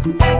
Bye.